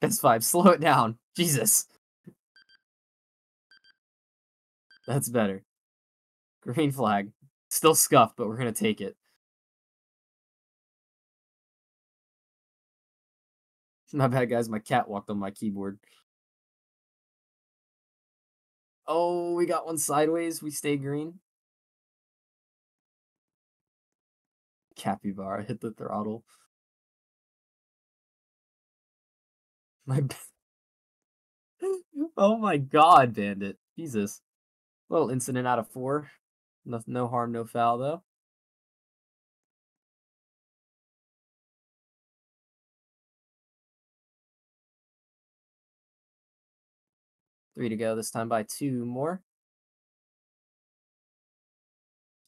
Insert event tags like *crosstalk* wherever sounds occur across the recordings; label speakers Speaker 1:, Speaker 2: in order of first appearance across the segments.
Speaker 1: Best five. Slow it down. Jesus. That's better. Green flag. Still scuffed, but we're gonna take it. *laughs* My bad, guys. My cat walked on my keyboard. Oh, we got one sideways. We stay green. Capybara hit the throttle. My *laughs* Oh my god, Bandit. Jesus. Little incident out of four. No, no harm, no foul, though. Three to go, this time by two more.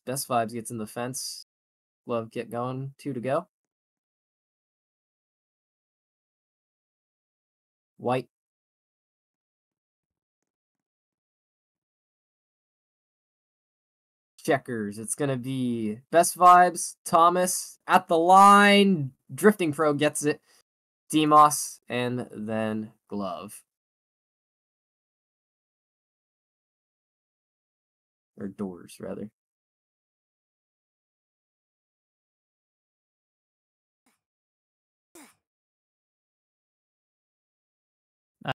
Speaker 1: Best Vibes gets in the fence. Love get going. Two to go. White. Checkers. It's going to be Best Vibes, Thomas, at the line. Drifting Pro gets it. Demos, and then Glove. or doors rather.